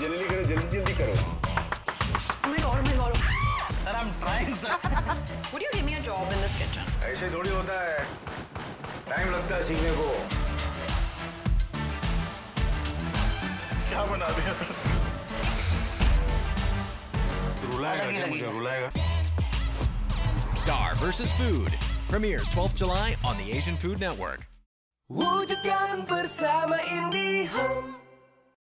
जल्दी जल्दी करो जल्दी जल्दी करो Oh my god, oh my god. Sir, I'm trying, sir. Would you give me a job in this kitchen? ऐसे थोड़ी होता है टाइम लगता है सीखने को क्या बना दिया रुलाएगा क्या मुझे रुलाएगा Star vs. Food premieres 12th July on the Asian Food Network. Wujudkan bersama IndiHome